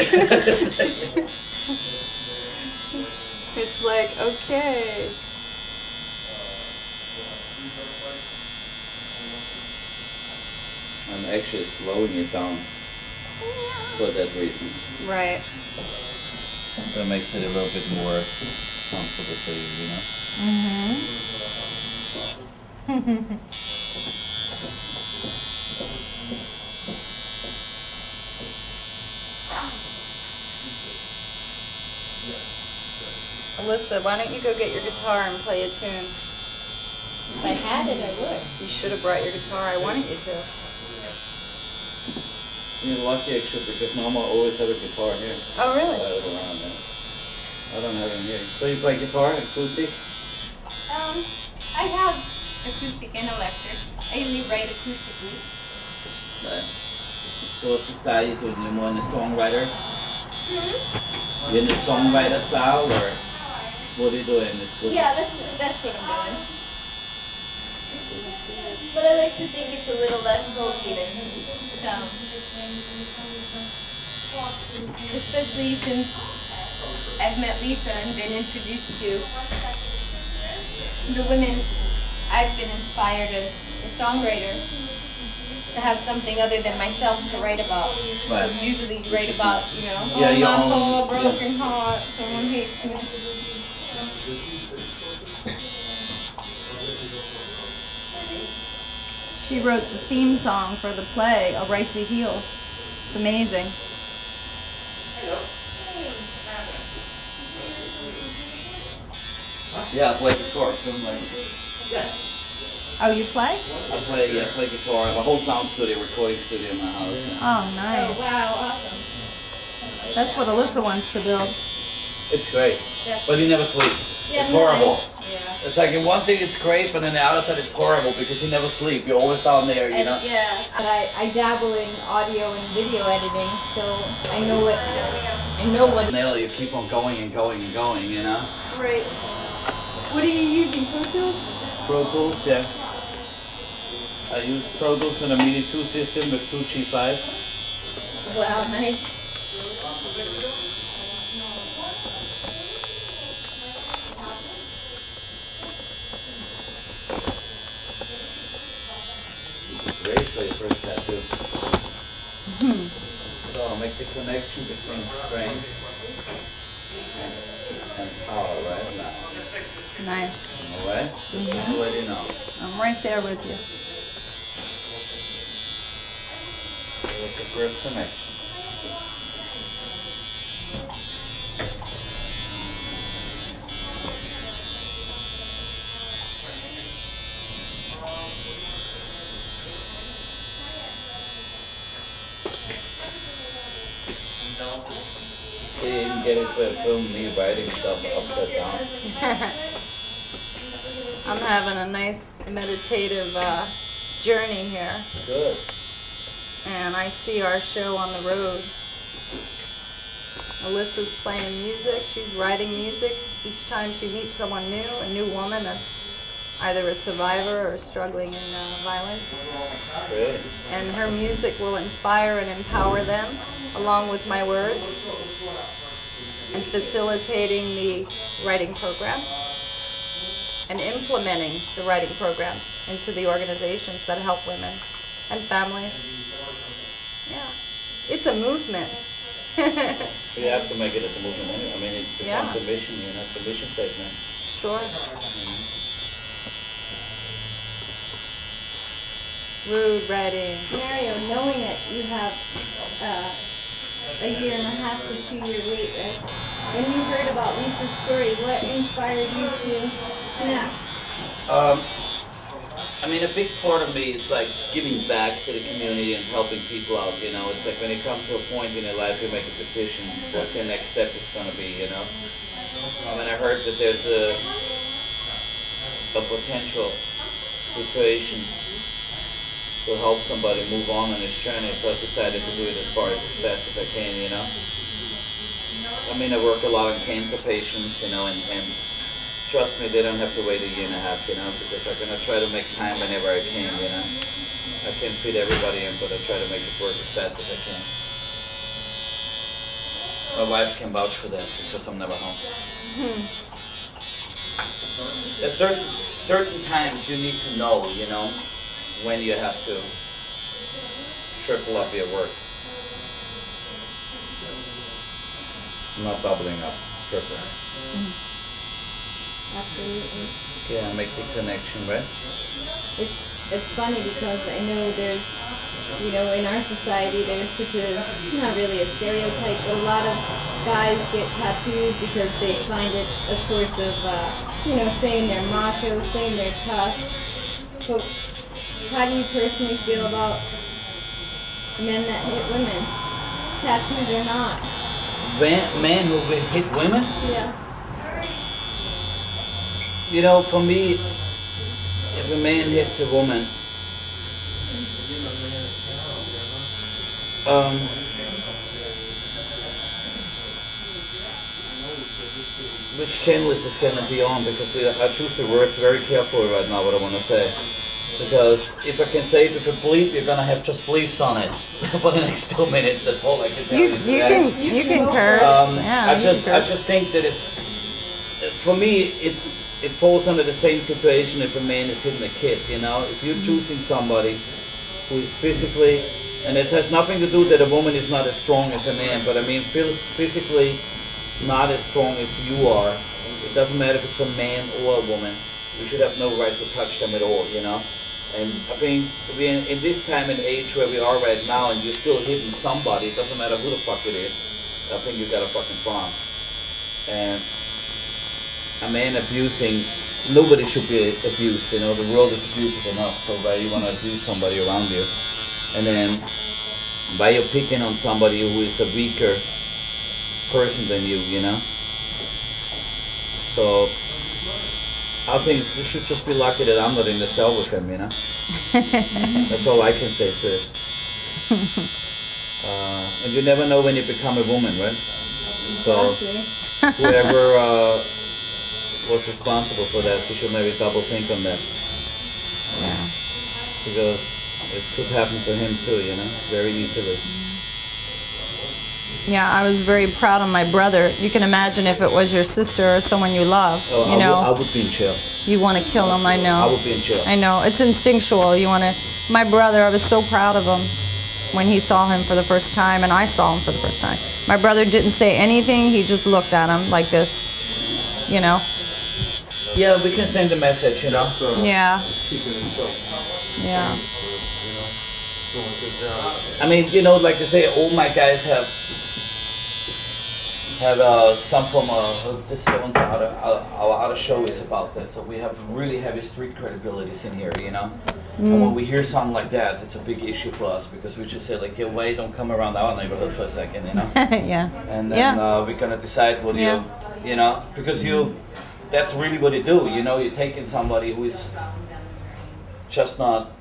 it's like, okay. I'm actually slowing it down for that reason. Right. That makes it a little bit more comfortable for you, you know? Mm-hmm. Alyssa, why don't you go get your guitar and play a tune? If I had it, I would. You should have brought your guitar. I wanted you to. You're lucky actually because Norma always had a guitar here. Oh, really? Right around there. I don't have it here. So you play guitar, acoustic? Um, I have acoustic and electric. I usually write acoustically. Right. So what's the style you doing? You're more in the songwriter? Hmm? You're in the songwriter style or what are you doing? It's good. Yeah, that's that's what I'm doing. But I like to think it's a little less folky than some. Especially since I've met Lisa and been introduced to the women I've been inspired as a songwriter to have something other than myself to write about. Right. Usually you write about, you know, Yeah, oh, your my own- poor yeah. broken heart, someone hates me. She wrote the theme song for the play, A Write to Heal. It's amazing. Yeah, I play guitar. So I'm like, Oh, you play? I play, yeah, I play guitar. I have a whole sound studio, recording studio in my house. yeah. Oh, nice. Oh, wow, awesome. That's what Alyssa wants to build. It's great. But you never sleep. Yeah, it's horrible. Yeah. It's like in one thing it's great, but on the other side it's horrible because you never sleep. You're always down there, you And, know? yeah, and I, I dabble in audio and video editing, so I know what I know what. Nail, you keep on going and going and going, you know? Right. What are you using? Pro Tools? Pro Tools, yeah. I use Pro Tools in a MIDI 2 system with two G5. Wow, nice. Great for your first tattoo. So I'll make the connection between strength and, and power right now. Nice. Alright? Just mm-hmm. let you know. I'm right there with you. So that's the first connection. He didn't get it for film, me writing stuff upside down. I'm having a nice meditative uh, journey here, Good. And I see our show on the road. Alyssa's playing music, she's writing music. Each time she meets someone new, a new woman that's either a survivor or struggling in uh, violence. Great. And her music will inspire and empower them, along with my words, and facilitating the writing programs and implementing the writing programs into the organizations that help women and families. Yeah, it's a movement. You have to make it as a movement. anyway. I mean, it becomes Yeah. a mission, you know, it's a mission statement. sure. Rude writing. Mario, knowing that you have uh, a year and a half to two year wait, right? When you heard about Lisa's story, what inspired you to connect? Um, I mean, a big part of me is like giving back to the community and helping people out. You know, it's like when you come to a point in your life, you make a decision what your next step is going to be. You know, mean, I heard that there's a a potential situation to help somebody move on on this journey, so I decided to do it as far as fast as I can. You know, I mean, I work a lot on cancer patients. You know, and and trust me, they don't have to wait a year and a half, you know, because I'm gonna try to make time whenever I can, you know. I can't fit everybody in, but I try to make it work as fast as I can. My wife can vouch for that because I'm never home. Hmm. There's certain certain times you need to know, you know, when you have to triple up your work. I'm Not doubling up, tripling. Hmm. Absolutely. Yeah, make the connection, right? It's it's funny because I know there's you know in our society there's such a not really a stereotype, but a lot of guys get tattooed because they find it a source of uh, you know saying they're macho, saying they're tough. But how do you personally feel about men that hit women, tattoos or not? Man, men who hit women, Yeah. You know, for me, if a man hits a woman, um, which channel is this gonna be on? Because we, I choose the words very carefully right now. What I want to say, because if I can say it with a bleep, you're gonna have just bleeps on it for the next two minutes. That's all I can tell You, you. you can you can curse. Um, yeah, I just I just think that it's for me it it falls under the same situation if a man is hitting a kid. You know, if you're mm-hmm. choosing somebody who is physically, and it has nothing to do that a woman is not as strong as a man, but I mean phys- physically not as strong as you are. It doesn't matter if it's a man or a woman. You should have no right to touch them at all. You know. And I think we in, in this time and age where we are right now, and you're still hitting somebody, it doesn't matter who the fuck it is. I think you got a fucking problem. And a man abusing, nobody should be abused. You know, the world is abusive enough. So why you want to abuse somebody around you? And then why you're picking on somebody who is a weaker person than you? You know. So I think you should just be lucky that I'm not in the cell with him. You know. That's all I can say to it. Uh, and you never know when you become a woman, right? So whoever uh, was responsible for that, you should maybe double think on that Yeah. because it could happen to him too, you know, very easily. Yeah, I was very proud of my brother. You can imagine if it was your sister or someone you love. Oh, you I, know, would, I would be in jail. you want to kill him. I know. I would be in jail. I know. It's instinctual. You want to. My brother, I was so proud of him when he saw him for the first time, and I saw him for the first time. My brother didn't say anything. He just looked at him like this. You know. Yeah, we can send a message, you know. So, Yeah. Yeah. you know, doing a good job. I mean, you know, like they say, all my guys have have uh, some form of this is what our, our, our other show is about that. So we have really heavy street credibilities in here, you know. And when we hear something like that, it's a big issue for us because we just say like, "Get away! Don't come around our neighborhood for a second, you know. yeah. and then Yeah. uh, we're gonna decide what Yeah. you, you know, because you, that's really what you do. You know, you're taking somebody who is just not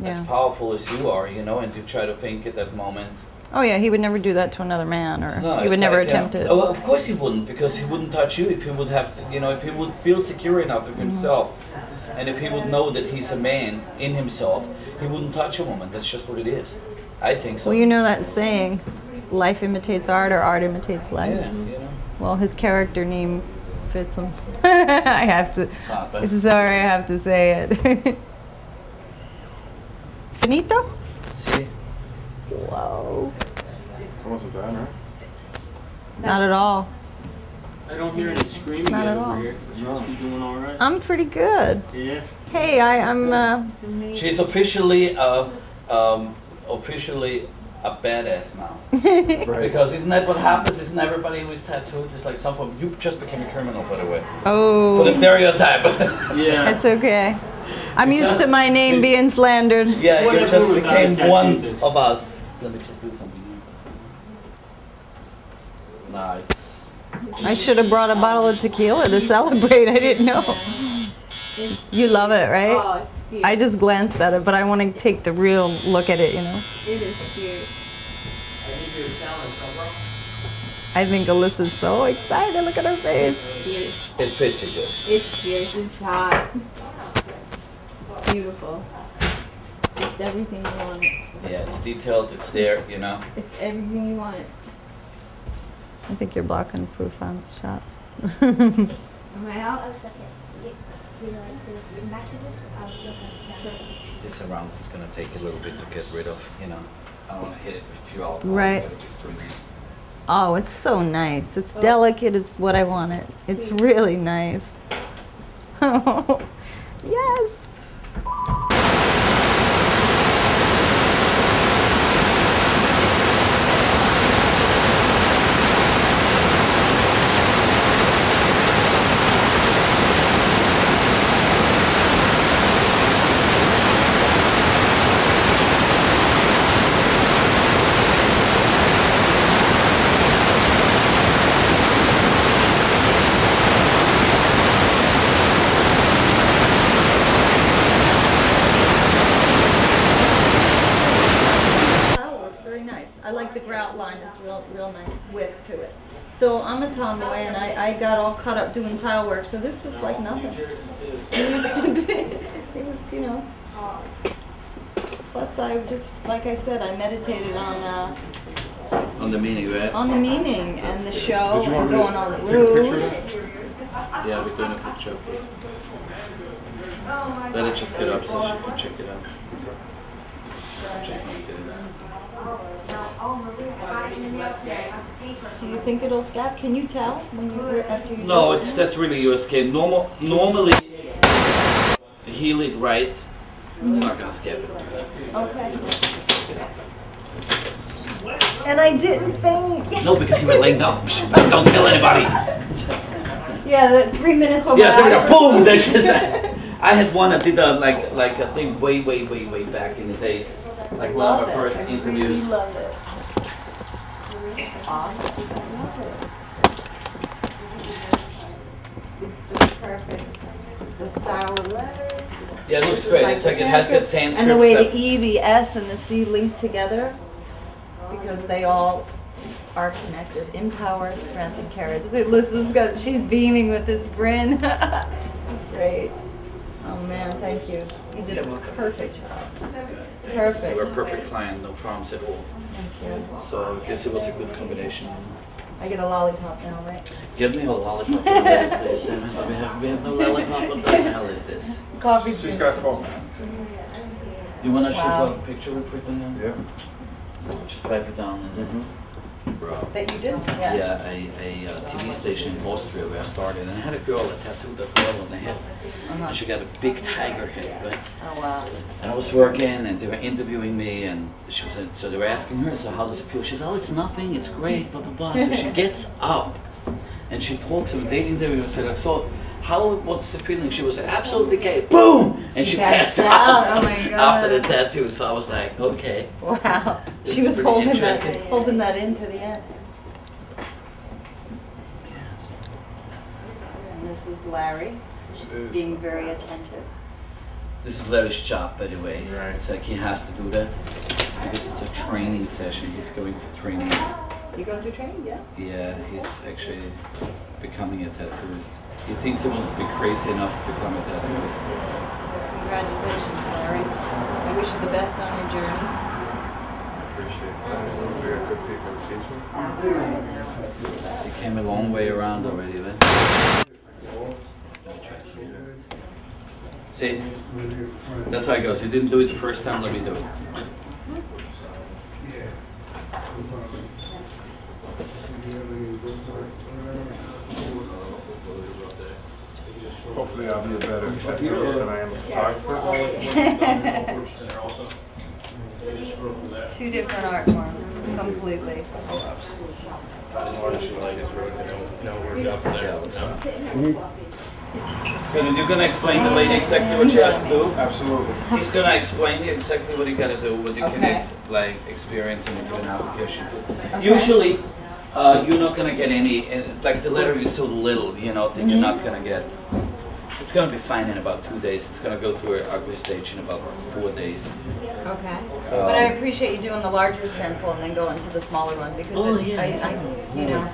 Yeah. as powerful as you are, you know, and you try to think at that moment. Oh yeah, he would never do that to another man, or No, he would never like, attempt it. Oh, of course he wouldn't, because he wouldn't touch you if he would have, you know, if he would feel secure enough Mm-hmm. of himself, and if he would know that he's a man in himself, he wouldn't touch a woman. That's just what it is. I think so. Well, you know that saying, life imitates art, or art imitates life. yeah, you know. Well, his character name fits him. I have to. not, but- Sorry, I have to say it. Finito? See, Whoa. That wasn't bad, right? Not at all. I don't hear any screaming Not at all. over here. You must doing all right. I'm pretty good. Yeah. Hey, I, I'm. Uh, she's officially, uh, um, officially a badass now. Because isn't that what happens? Isn't everybody who is tattooed is like some form? You just became a criminal, by the way. Oh. For the stereotype. Yeah. it's okay. I'm You used just- to my name being slandered. yeah, you just became one fix. of us. Let me just do something. here. Nah, it's. I should have brought a bottle of tequila to celebrate. I didn't know. You love it, right? Oh, it's cute. I just glanced at it, but I want to take the real look at it, you know? it is cute. I think Alyssa's so excited. Look at her face. Fierce. It's pretty good. It's fierce. It's hot. Beautiful. It's just everything you want. Yeah, it's detailed, it's there, you know. It's everything you want. I think you're blocking Profound's shot. Am I out? Oh, second. Yeah. We are to come back to this. I'll look at that. This around is gonna take a little bit to get rid of, you know. I don't wanna hit it with a few alcohol. Right. but just doing this. Oh, it's so nice. It's delicate. It's what I wanted. It's really nice. yes. That works very nice. I like the grout line. It's real, real nice width to it. So I'm a tomboy, and I, I got all caught up doing tile work. So this was like nothing. It used to be. It was, you know. Plus, I just, like I said, I meditated on uh, On the meaning, right? on the meaning and the show Did you and want to going on the a picture of roof. Yeah, we're doing a picture. Let it just get up so she can check it out. Just make it. Do you think it'll scab? Can you tell when you after you? No, do it? it's that's really USK. Normal, normally, heal it right. It's not gonna skip it. Okay. And I didn't faint. Yes. No, because you were laying down. Shh, Don't kill anybody. Yeah, that three minutes when Yeah, my so we eyes go were boom. That's closed. just. I had one that did a, like like a thing way way way way back in the days, like one of Love our it. first I really interviews. love it. Awesome. I love it. It's just perfect. The style of letters. Yeah, it looks this is great. It's like it has that Sanskrit, Sanskrit And the way stuff. the E, the S, and the C link together, because they all are connected. Empower, strength, and courage. See, Lisa's got, she's beaming with this grin. this is great. Oh man, thank you. You did a perfect job. Perfect. We're a perfect client, no problems at all. Thank you. So I guess it was a good combination. I get a lollipop now, right? Give me a lollipop for please. Damn it. We have, we have no lollipop. What the hell is this? Coffee. She's got cold. You wanna shoot a picture real quick then? Yeah. Just pipe it down and then. Mm-hmm. That you did? Yeah, yeah a, a uh, TV station in Austria where I started, and I had a girl that tattooed a girl on the head, Uh-huh. and she got a big tiger head, right? Oh, wow. And I was working, and they were interviewing me, and she was, so they were asking her, so how does it feel? She said, oh, it's nothing, it's great, blah blah blah. So she gets up, and she talks, and they interview, and said, so how, what's the feeling? She was absolutely okay, boom, and she, She passed, passed out, out. Oh, my after the tattoo. So I was like, okay. Wow. It She was was holding that, interesting. holding that into the end. And this is Larry, being very attentive. This is Larry's job, by the way. Right. It's like he has to do that because it's a training session. He's going to training. You go through training, yeah? Yeah, he's actually becoming a tattooist. He thinks he wants to be crazy enough to become a tattooist. Congratulations, Larry. I wish you the best on your journey. I appreciate that. We got good people teaching. That's right. He came a long way around already, right? See, that's how it goes. You didn't do it the first time, let me do it. Hopefully I'll be a better tattooist than I am a photographer. Two different art forms, completely. It's gonna, you're gonna explain the lady exactly what she has to do. Absolutely. He's gonna explain you exactly what you gotta do, what you Okay. can like experience and do an application to. Usually, uh, you're not gonna get any, uh, like the letter is so little, you know, that you're not gonna get It's gonna be fine in about two days. It's gonna go through an ugly stage in about four days. Okay. But I appreciate you doing the larger stencil and then going to the smaller one because Oh, it, yeah, I, it's I, you know.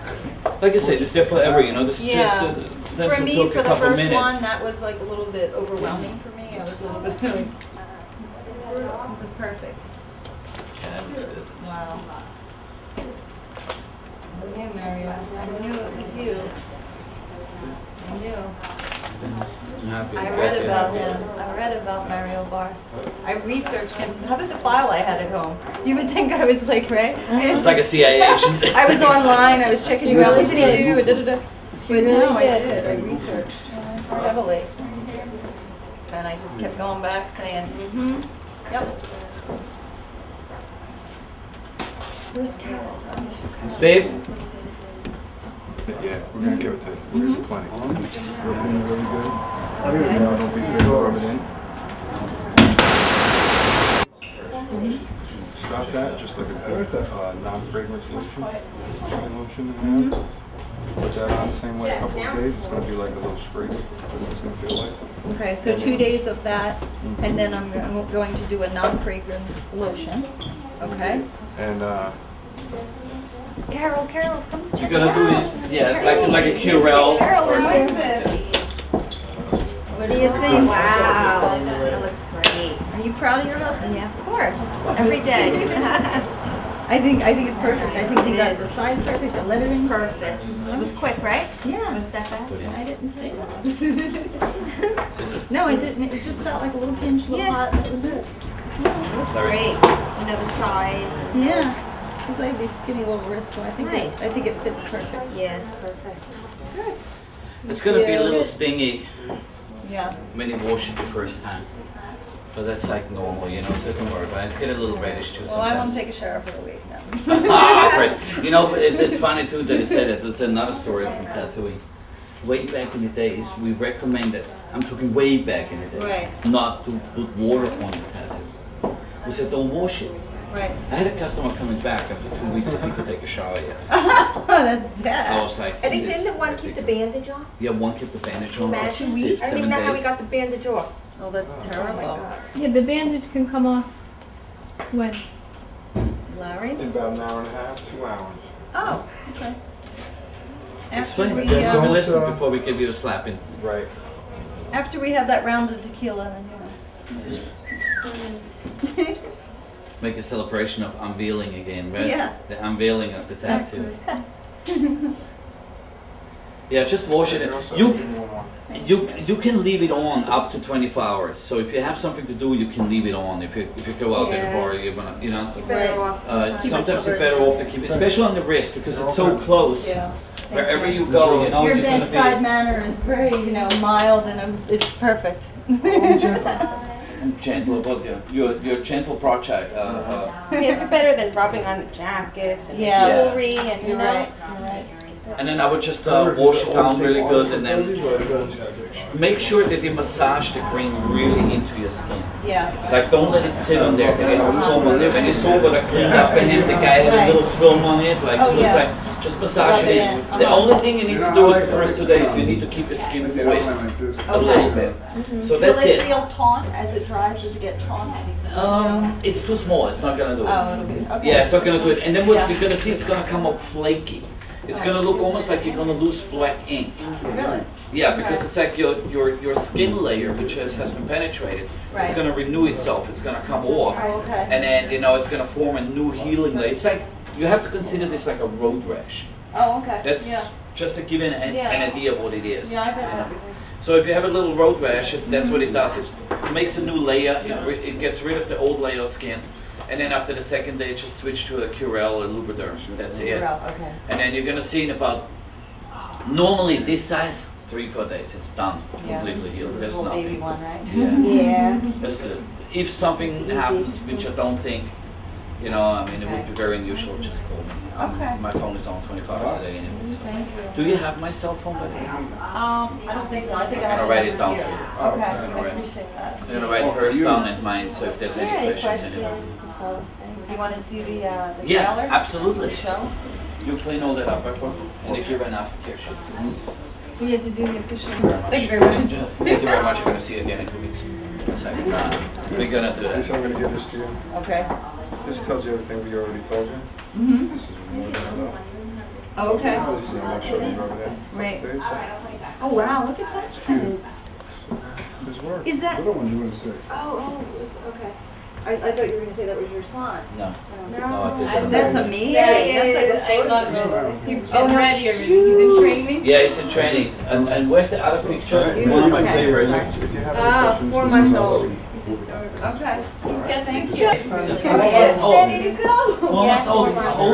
Like I said, it's there forever, you know, this is Yeah. just, uh, stencil For me, took for a the couple first minutes. one, that was like a little bit overwhelming for me. I was a little bit like, this is perfect. Yeah, that was good. Wow. Knew Mario. I knew it was you. I knew. I'm happy. I glad read about him. I read about Mario Barth. I researched him. How about the file I had at home? You would think I was like, right? It's like a CIA agent. I was online. I was checking you out. What did he do? Da, da, da. But really no, I did. did. I researched heavily, and I just kept going back saying, "Mm-hmm, yep." Where's Carol? Dave, Yeah, we're gonna mm-hmm. give it to, you. Mm-hmm. we're gonna do plenty. Looking really good. I mean, Yeah, don't be afraid to rub it in. Mm-hmm. Stop that, just like a good, uh, non-fragrance lotion, lotion lotion in there. Put that on the same way a couple of days, it's gonna be like a little scrape, that's what it's gonna feel like. Okay, so two days of that, and then I'm I'm going to do a non-fragrance lotion. Okay. And, uh, Carol, Carol, come you're gonna do it, yeah, like, like a Curel. Carol, or- how is? What do you think? Wow, that looks great. Are you proud of your husband? Yeah, of course, every day. I think I think it's perfect. I think he got the size perfect, the lettering Perfect. It was quick, right? Yeah. Was that bad? I didn't say that. no, it didn't. It just felt like a little pinch, a little Yeah. hot. That was it. Looks Sorry. great. You know the size. Yeah. Because I have these skinny little wrists, so I think it, I think it fits perfect. Yeah, it's perfect. It's gonna be a little stingy Yeah. when you wash it the first time. But that's like normal, you know, so don't worry about it. It's get a little reddish too Well, I won't take a shower for a week now. ah, great. You know, it, it's funny too that you said it. It's another story from tattooing. Way back in the days, we recommended, I'm talking way back in the days, Right. not to put water on the tattoo. We said, don't wash it. Right. I had a customer coming back after two weeks if he could take a shower yet. Oh, that's I was like, I think this didn't the one keep the bandage on? Yeah, one kept the bandage on. Imagine. six, I seven think that's how we got the bandage off. Oh, that's Oh terrible. God. Yeah, the bandage can come off when? Larry? in about an hour and a half, two hours. Oh, okay. After Explain we, it. Don't um, listen uh, before we give you a slapping. Right. after we have that round of tequila, then you know. Make a celebration of unveiling again, right? Yeah. The unveiling of the tattoo. good. Yeah, just wash it. And also, You give me one more. You you can leave it on up to 24 hours. So if you have something to do, you can leave it on. If you if you go out at Yeah. a bar, you're gonna you know. Better Right. off Uh, sometimes. sometimes you're better off to keep it, especially on the wrist because it's so close. Yeah. Wherever you go, you know Your bedside manner is very, you know, mild and um, it's perfect. gentle about your your your gentle project. Uh, uh, Yeah, it's better than rubbing on the jackets and Yeah. the jewelry and you You're know. right. You're right. And then I would just uh, wash it down really good, and then make sure that you massage the cream really into your skin. Yeah. Like don't let it sit on there. Then you have film on there. When you saw what I cleaned up and him, the guy had a little film on it. Like, Oh, yeah. like just massage it it in. in. The Uh-huh. only thing you need to do is the first two days you need to keep your skin moist a little bit. So that's it. Will it it. feel taut as it dries? Does it get taut? Um, it's too small. It's not gonna do it. Oh, it'll okay. Yeah, it's not gonna do it. And then what Yeah. you're gonna see, it's gonna come up flaky. It's gonna look almost like you're gonna lose black ink. Really? Yeah, because it's like your your your skin layer, which has, has been penetrated, right. it's gonna renew itself. It's gonna come off, Oh, okay. and then you know it's gonna form a new healing layer. It's like you have to consider this like a road rash. Oh, okay. That's Yeah. just to give you an, an Yeah. idea of what it is. Yeah, you had know. So if you have a little road rash, that's what it does. It makes a new layer. It, it gets rid of the old layer of skin, and then after the second day, just switch to a Curel or Lubriderm. That's it. Well, okay. And then you're gonna see in about normally this size, three four days, it's done, Yeah. completely healed. This There's little baby one, right? Yeah. Yeah. Just, uh, if something happens, which I don't think, you know, I mean, it would be very unusual. Just call me. Okay. My phone is on 24 hours a day anyway. So. Thank you. Do you have my cell phone? by the? Um, I don't think so. I think I I'm have gonna write it it down here. for you. Okay, I'm gonna I write- appreciate that. I'm gonna write hers down and mine, so if there's Yeah, any any questions, questions? Anyway. Do you want to see the, uh, the Yeah, trailer? absolutely. The show? You clean all that up, I thought, and if you run after care sheet. We had to do the official. Thank you very much. Thank you very much. You're gonna see it again in two weeks. Second. We're gonna do This, that. I'm gonna give this to you. Okay. This tells you everything we already told you. Mm-hmm. This is more than enough. Oh, okay. This is make sure you wrote it in. Right. Oh, wow, look at that. His work. Is that- Little one doing sick. Oh, oh, okay. I, I thought you were gonna say that was your son. No. No. No, I did that. That's amazing. Yeah, That's like a I photo. love. He's Oh, oh, no. ready already. He's in training. Yeah, it's in training. And, and where's the other picture? One of my Okay. favorites. If if you have any Ah, four months is old. Okay. Thank Thank you. you. Four months old. Ready to go. Four months old. He's old.